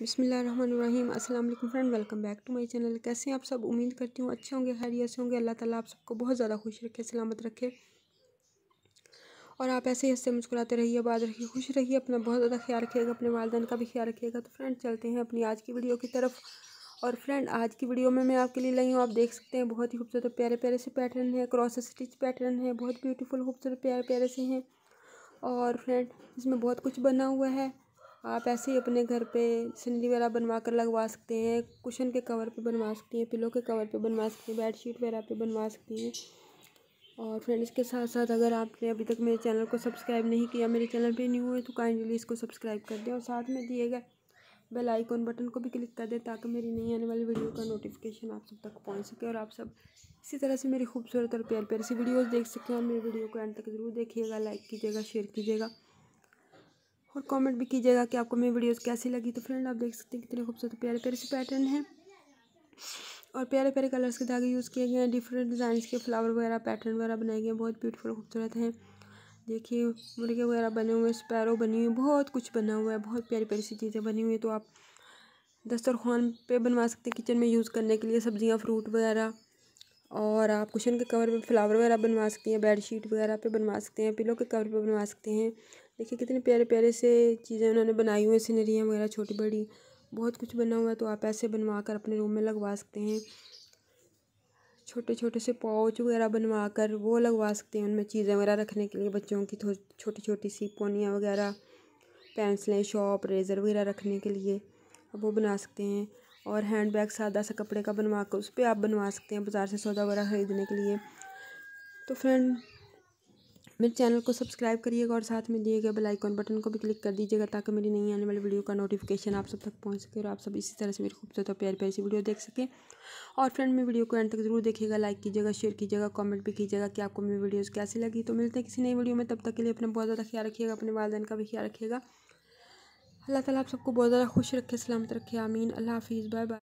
बिसमीम अस्सलाम friend, welcome back to my channel. कैसे हैं आप सब? उम्मीद करती हूँ अच्छे होंगे, खैरियत से होंगे। अल्लाह ताला आप सबको बहुत ज़्यादा खुश रखे, सलामत रखे। और आप ऐसे ही हँसते मुस्कुराते रहिए बाद रखिए खुश रहिए, अपना बहुत ज़्यादा ख्याल रखिएगा, अपने वालदेन का भी ख्याल रखिएगा। तो फ्रेंड, चलते हैं अपनी आज की वीडियो की तरफ़। और फ्रेंड, आज की वीडियो में मैं आपके लिए लाई हूँ, आप देख सकते हैं, बहुत ही खूबसूरत प्यारे प्यारे से पैटर्न है, क्रॉस स्टिच पैटर्न है, बहुत ब्यूटीफुल, खूबसूरत प्यारे प्यारे से हैं। और फ्रेंड, इसमें बहुत कुछ बना हुआ है। आप ऐसे ही अपने घर पे सिनरी वगैरह बनवा कर लगवा सकते हैं, कुशन के कवर पे बनवा सकती हैं, पिलो के कवर पे बनवा सकती हैं, बेड शीट वगैरह पे बनवा सकती हैं। और फ्रेंड इसके साथ साथ अगर आपने अभी तक मेरे चैनल को सब्सक्राइब नहीं किया, मेरे चैनल पे न्यू है तो काइंडली इसको सब्सक्राइब कर दें और साथ में दिए गए बेल आइकॉन बटन को भी क्लिक कर दें, ताकि मेरी नई आने वाली वीडियो का नोटिफिकेशन आप सब तक पहुँच सके और आप सब इसी तरह से मेरी खूबसूरत और प्यार प्यारी सी वीडियोस देख सकें और मेरी वीडियो को एंड तक ज़रूर देखिएगा लाइक कीजिएगा शेयर कीजिएगा। और कमेंट भी कीजिएगा कि आपको मेरी वीडियोस कैसी लगी। तो फ्रेंड आप देख सकते हैं कितने खूबसूरत प्यारे प्यारे से पैटर्न हैं। और प्यारे प्यारे कलर्स के धागे यूज़ किए गए हैं। डिफरेंट डिज़ाइन के फ्लावर वगैरह पैटर्न वगैरह बनाए गए हैं। बहुत ब्यूटीफुल खूबसूरत हैं। देखिए, मुर्गे वगैरह बने हुए हैं स्पैरो बनी हुई बहुत कुछ बना हुआ है। बहुत प्यारी प्यारी सी चीज़ें बनी हुई हैं। तो आप दस्तरखान पे बनवा सकते हैं किचन में यूज़ करने के लिए। सब्ज़ियाँ फ्रूट वगैरह। और आप कुशन के कवर पे फ्लावर वगैरह बनवा सकते हैं। बेड शीट वगैरह पे बनवा सकते हैं। पिलो के कवर पे बनवा सकते हैं। देखिए कितने प्यारे प्यारे से चीज़ें उन्होंने बनाई हुई सीनरियाँ वगैरह छोटी बड़ी, बहुत कुछ बना हुआ है तो आप ऐसे बनवा कर अपने रूम में लगवा सकते हैं। छोटे छोटे से पाउच वगैरह बनवा कर वो लगवा सकते हैं उनमें चीज़ें वगैरह रखने के लिए बच्चों की छोटी छोटी सी पोनियाँ वगैरह, पेंसिलें, शॉप रेज़र वगैरह रखने के लिए वो बना सकते हैं। और हैंड बैग सादा सा कपड़े का बनवा कर उस पर आप बनवा सकते हैं बाज़ार से सौदा वगैरह ख़रीदने के लिए। तो फ्रेंड मेरे चैनल को सब्सक्राइब करिएगा और साथ में दिए गए बेल आइकॉन बटन को भी क्लिक कर दीजिएगा ताकि मेरी नई आने वाली वीडियो का नोटिफिकेशन आप सब तक पहुँच सके और आप सब इसी तरह से मेरी खूबसूरत और प्यारी प्यारी सी वीडियो देख सकें। और फ्रेंड, मेरी वीडियो को एंड तक ज़रूर देखिएगा, लाइक कीजिएगा, शेयर कीजिएगा, कॉमेंट भी कीजिएगा कि आपको मेरी वीडियोज़ कैसी लगी। तो मिलते हैं किसी नई वीडियो में, तब तक के लिए अपना बहुत ज़्यादा ख्याल रखिएगा, अपने वालदेन का भी ख्याल रखिएगा। अल्लाह ताला आप सबको बहुत ज़्यादा खुश रखे, सलामत रखे, आमीन। अल्लाह हाफिज़ बाय बाय